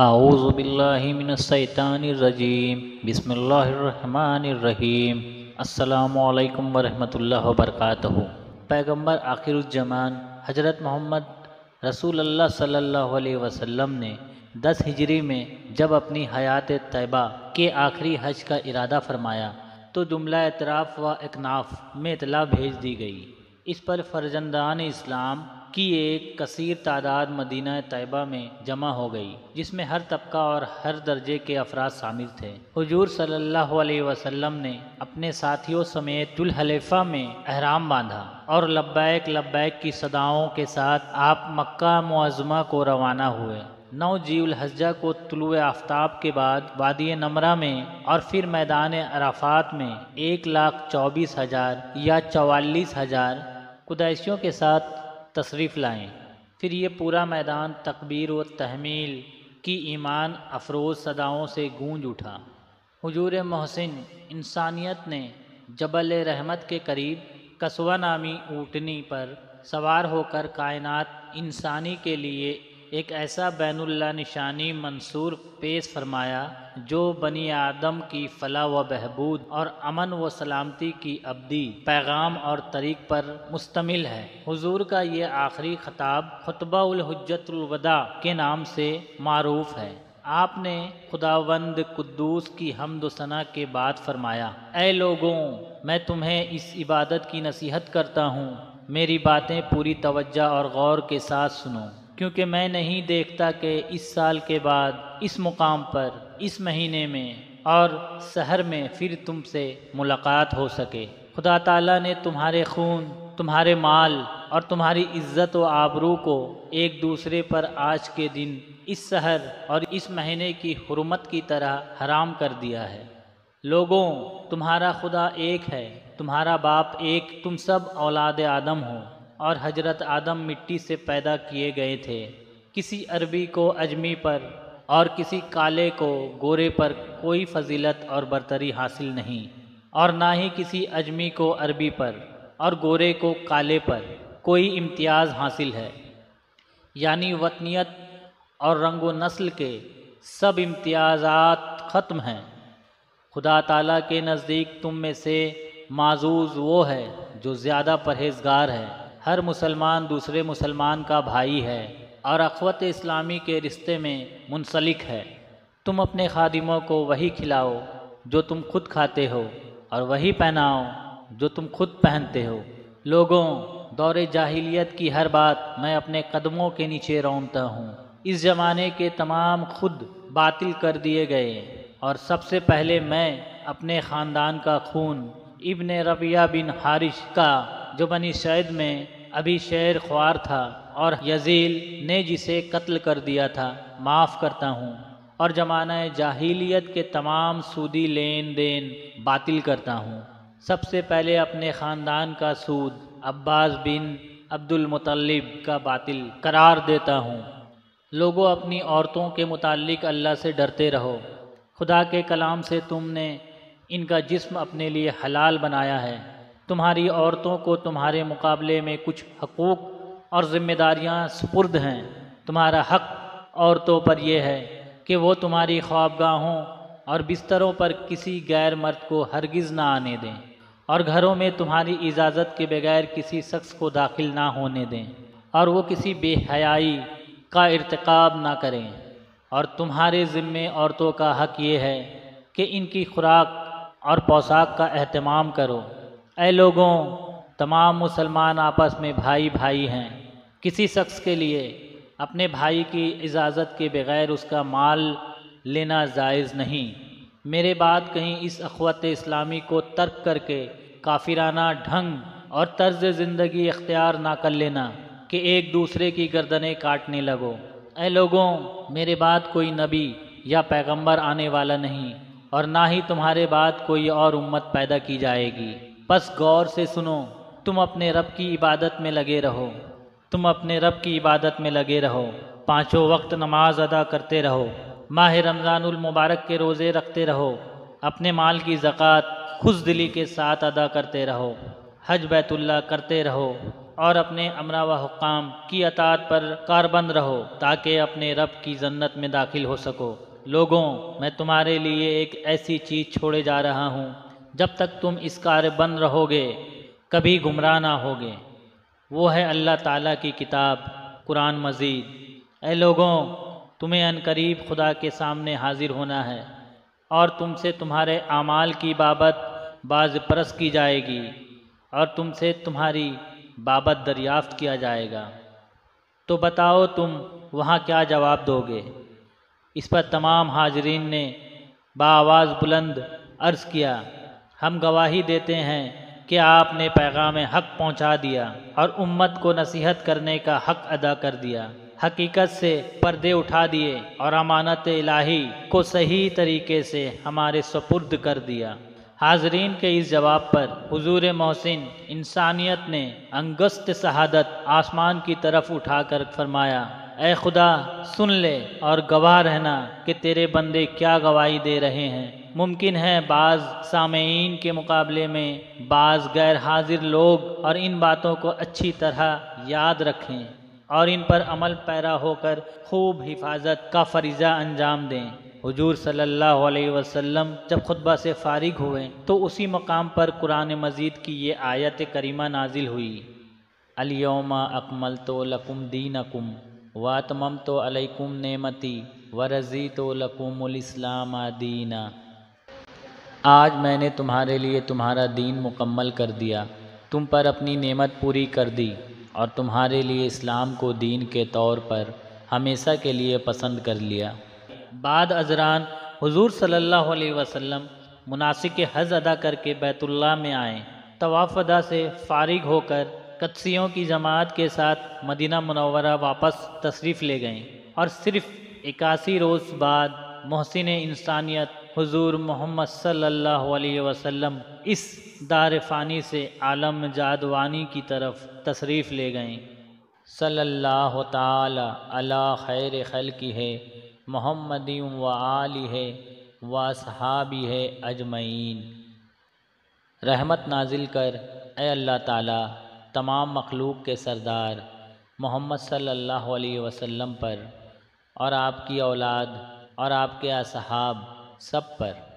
आऊज़बिल्लिमिनशैतानिर्रजीम बिस्मिल्लाहिर्रहमानिर्रहीम अस्सलामुअलैकुम वरहमतुल्लाहि वबरकातुहू पैगंबर आखिरुज्जमान हज़रत मोहम्मद सल्लल्लाहु अलैहि वसल्लम ने दस हिजरी में जब अपनी हयात तैयबा के आखिरी हज का इरादा फरमाया तो जुमला एतराफ़ व इकनाफ़ में इतला भेज दी गई। इस पर फ़र्जंदान इस्लाम की एक कसीर तादाद मदीना तैयबा में जमा हो गई, जिसमें हर तबका और हर दर्जे के अफराद शामिल थे। हजूर सल्लल्लाहु अलैहि वसल्लम ने अपने साथियों समेत जुलहलेफा में अहराम बांधा और लब्बैक लब्बैक की सदाओं के साथ आप मक्का मुआज़मा को रवाना हुए। नौ हज्जा को तुलु आफ्ताब के बाद वादी नमरा में और फिर मैदान अराफात में एक लाख चौबीस हज़ार या चवालीस हज़ार कुदैशियों के साथ तशरीफ़ लाएँ। फिर ये पूरा मैदान तकबीर व तहमील की ईमान अफरोज़ सदाओं से गूंज उठा। हजूर मोहसिन इंसानियत ने जबल रहमत के करीब कसवा नामी ऊटनी पर सवार होकर कायनात इंसानी के लिए एक ऐसा बैनुल्ला निशानी मंसूर पेश फरमाया, जो बनी आदम की फला व बहबूद और अमन व सलामती की अब्दी, पैगाम और तरीक पर मुश्तमिल है। हुजूर का ये आखिरी खताब खुतबाउलहजतुलवदा के नाम से मरूफ है। आपने खुदावंद कुद्दूस की हमद सना के बाद फरमाया ए लोगों, मैं तुम्हें इस इबादत की नसीहत करता हूँ। मेरी बातें पूरी तवज्जा और गौर के साथ सुनो। क्योंकि मैं नहीं देखता कि इस साल के बाद, इस मुकाम पर, इस महीने में और शहर में फिर तुमसे मुलाकात हो सके। खुदा ताला ने तुम्हारे खून, तुम्हारे माल और तुम्हारी इज़्ज़त व आबरू को एक दूसरे पर आज के दिन, इस शहर और इस महीने की हुरमत की तरह हराम कर दिया है। लोगों, तुम्हारा खुदा एक है, तुम्हारा बाप एक, तुम सब औलाद आदम हो। और हज़रत आदम मिट्टी से पैदा किए गए थे। किसी अरबी को अजमी पर और किसी काले को गोरे पर कोई फजीलत और बरतरी हासिल नहीं। और ना ही किसी अजमी को अरबी पर और गोरे को काले पर कोई इम्तियाज़ हासिल है। यानी वतनीत और रंगो नस्ल के सब इम्तियाज़ात ख़त्म हैं। खुदा ताला के नज़दीक तुम में से माजूज़ वो है जो ज़्यादा परहेजगार है। हर मुसलमान दूसरे मुसलमान का भाई है और अखवत इस्लामी के रिश्ते में मुंसलिक है। तुम अपने खादिमों को वही खिलाओ जो तुम खुद खाते हो और वही पहनाओ जो तुम खुद पहनते हो। लोगों, दौरे जाहिलियत की हर बात मैं अपने कदमों के नीचे रौनता हूँ। इस ज़माने के तमाम खुद बातिल कर दिए गए और सबसे पहले मैं अपने ख़ानदान का खून इब्न रबिया बिन हारिश का जो बनी शैद में अभी शेर ख्वार था और यजील ने जिसे कत्ल कर दिया था, माफ़ करता हूँ। और जमाना जाहिलियत के तमाम सूदी लेन देन बातिल करता हूँ। सबसे पहले अपने ख़ानदान का सूद अब्बास बिन अब्दुल मुतल्लिब का बातिल करार देता हूँ। लोगों अपनी औरतों के मुतालिक अल्लाह से डरते रहो। खुदा के कलाम से तुमने इनका जिस्म अपने लिए हलाल बनाया है। तुम्हारी औरतों को तुम्हारे मुकाबले में कुछ हकूक़ और ज़िम्मेदारियाँ सुपुर्द हैं। तुम्हारा हक औरतों पर यह है कि वो तुम्हारी ख्वाबगाहों और बिस्तरों पर किसी गैर मर्द को हरगिज़ ना आने दें और घरों में तुम्हारी इजाज़त के बगैर किसी शख्स को दाखिल ना होने दें और वो किसी बेहयाई का इरतकब ना करें। और तुम्हारे ज़िम्मे औरतों का हक ये है कि इनकी खुराक और पोशाक का अहतमाम करो। ऐ लोगों, तमाम मुसलमान आपस में भाई भाई हैं। किसी शख्स के लिए अपने भाई की इजाज़त के बगैर उसका माल लेना जायज़ नहीं। मेरे बाद कहीं इस अखवत इस्लामी को तर्क करके काफिराना ढंग और तर्ज ज़िंदगी इख्तियार ना कर लेना कि एक दूसरे की गर्दनें काटने लगो। ऐ लोगों, मेरे बाद कोई नबी या पैगंबर आने वाला नहीं और ना ही तुम्हारे बाद कोई और उम्मत पैदा की जाएगी। बस गौर से सुनो, तुम अपने रब की इबादत में लगे रहो। तुम अपने रब की इबादत में लगे रहो। पाँचों वक्त नमाज़ अदा करते रहो। माह रमज़ानुल मुबारक के रोज़े रखते रहो। अपने माल की ज़क़़त खुश दिली के साथ अदा करते रहो। हज बैतुल्ला करते रहो और अपने अमरा व हुकाम की अतात पर कारबंद रहो ताकि अपने रब की जन्नत में दाखिल हो सको। लोगों, मैं तुम्हारे लिए एक ऐसी चीज़ छोड़े जा रहा हूँ जब तक तुम इस कार्य बंद रहोगे, कभी गुमराह ना होगे। वो है अल्लाह ताला की किताब, कुरान मजीद। ए लोगों, तुम्हें अनकरीब खुदा के सामने हाजिर होना है, और तुमसे तुम्हारे आमाल की बाबत बाज परस की जाएगी, और तुमसे तुम्हारी बाबत दरियाफ्त किया जाएगा। तो बताओ तुम वहाँ क्या जवाब दोगे? इस पर तमाम हाजरीन ने बाआवाज़ बुलंद अर्ज़ किया। हम गवाही देते हैं कि आपने पैगाम हक पहुँचा दिया और उम्मत को नसीहत करने का हक अदा कर दिया। हकीकत से पर्दे उठा दिए और अमानत इलाही को सही तरीके से हमारे सपुर्द कर दिया। हाजरीन के इस जवाब पर हुजूर मोहसिन इंसानियत ने अंगस्त शहादत आसमान की तरफ़ उठाकर फरमाया, ए खुदा, सुन ले और गवाह रहना कि तेरे बंदे क्या गवाही दे रहे हैं। मुमकिन है बाज़ सामीन के मुकाबले में बाज़ गैर हाजिर लोग और इन बातों को अच्छी तरह याद रखें और इन पर अमल पैरा होकर खूब हिफाजत का फरीज़ा अंजाम दें। हजूर अलैहि वसल्लम जब खुतबा से फारिग हुए तो उसी मकाम पर कुरान मजीद की ये आयत करीमा नाजिल हुई। अलियोमा अकमल तो लकुम दीन अकुम वातमम तो अलैकुम नेमती वरजी तो लकुमलाम दीना। आज मैंने तुम्हारे लिए तुम्हारा दीन मुकम्मल कर दिया। तुम पर अपनी नेमत पूरी कर दी और तुम्हारे लिए इस्लाम को दीन के तौर पर हमेशा के लिए पसंद कर लिया। बाद अजरान हुजूर सल्लल्लाहु अलैहि वसल्लम मुनासिक हज अदा करके बैतुल्ला में आए। तवाफ़ अदा से फारिग होकर कदसियों की जमात के साथ मदीना मुनवरा वापस तशरीफ़ ले गए और सिर्फ़ इक्यासी रोज़ बाद मोहसिन इंसानियत हुजूर मोहम्मद सल्लल्लाहु अलैहि वसल्लम इस दार फ़ानी से आलम जादवानी की तरफ़ तशरीफ़ ले गए सल्लल्लाहु ताला अला खैर खल की है, मोहम्मदी व आली है, व सहाबी है अजमैन रहमत नाजिल कर ए अल्लाह ताला, तमाम मखलूक के सरदार मोहम्मद सल्लल्लाहु अलैहि वसल्लम पर और आपकी औलाद और आपके असहाब सब पर।